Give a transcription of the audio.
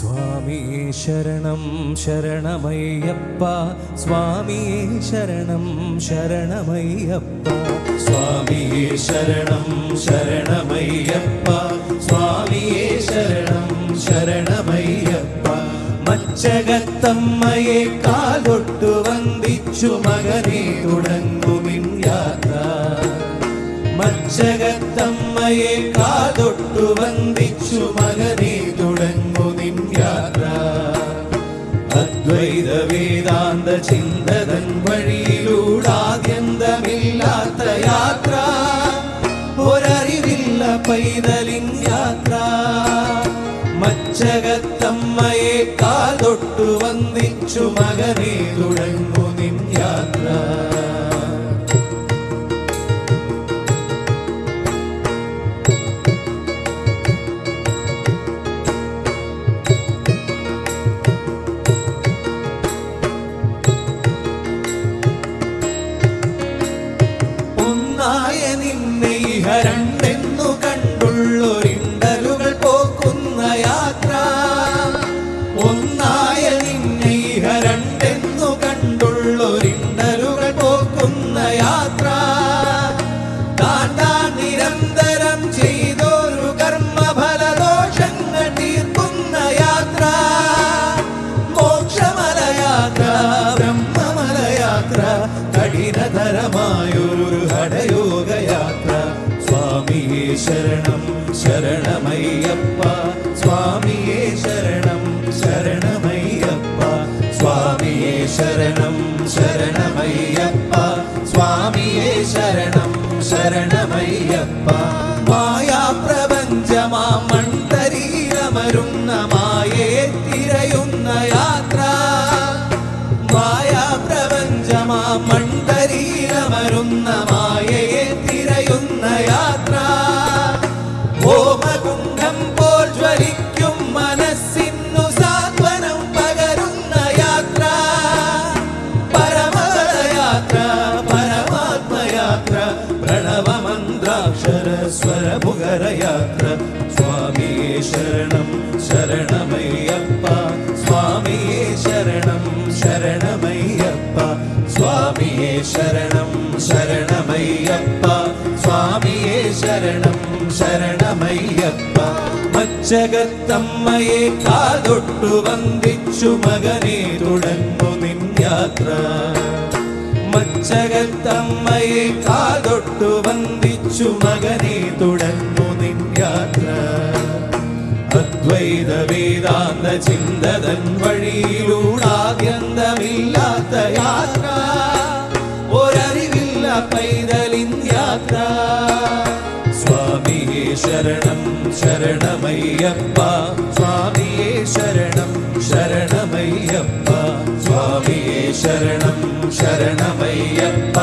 സ്വാമിയേ ശരണം ശരണമയ്യപ്പ. സ്വാമിയേ ശരണം ശരണമയ്യപ്പ. സ്വാമിയേ ശരണം ശരണമയ്യപ്പ. സ്വാമിയെ ശരണം ശരണമയ്യപ്പ. മച്ചകത്തമ്മയെ കാലൊട്ടു വന്ദിച്ചു മകനെ തുടങ്ങുമിൻ യാത്ര. മച്ചകത്തമ്മയെ കാതൊട്ടു വന്ദിച്ചു മകനെ യാത്ര. അദ്വൈത വേദാന്ത ചിന്തതൻ വഴിയിലൂടാദ്യന്തമില്ലാത്ത യാത്ര. ഒരറിവില്ല പൈതലിൻ യാത്ര. മച്ചകത്തമ്മയെ കാതൊട്ടു വന്ദിച്ചു മകനെ കഠിനതരമായൊരു ഹടയോഗയാത്ര സ്വാമിയെ ശരണം ശരണമയ്യപ്പ. സ്വാമിയെ ശരണം ശരണമയ്യപ്പ. സ്വാമിയെ ശരണം ശരണമയ്യപ്പ. സ്വാമിയെ ശരണം ശരണമയ്യപ്പ. മായാപ്രപഞ്ചമാ മൺതരീരമരുന്ന മായേ തിരയുന്ന യാത്ര. സ്വരമുഖരയാത്ര സ്വാമിയെ ശരണം ശരണമയ്യപ്പ. സ്വാമിയെ ശരണം ശരണമയ്യപ്പ. സ്വാമിയെ ശരണം ശരണമയ്യപ്പ. സ്വാമിയെ ശരണം ശരണമയ്യപ്പ. മച്ചകത്തമ്മയെ കാതൊട്ടു വന്ദിച്ചു മകനെ തുടങ്ങു നിൻ യാത്ര മച്ചകത്തമ്മയെ കാതൊട്ടു വന്ദിച്ചു മകനെ തുടങ്ങു അദ്വൈത വേദാന്ത ചിന്തതൻ വഴിയിലൂടാദ്യന്തമില്ലാത്ത യാത്ര ഒരറിവില്ല പൈതലിൻ യാത്ര സ്വാമിയെ ശരണം ശരണമയ്യപ്പ സ്വാമിയെ ശരണം ശരണമയ്യപ്പ. സ്വാമിയെ ശരണം ശരണമയ്യപ്പ.